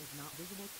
is not visible.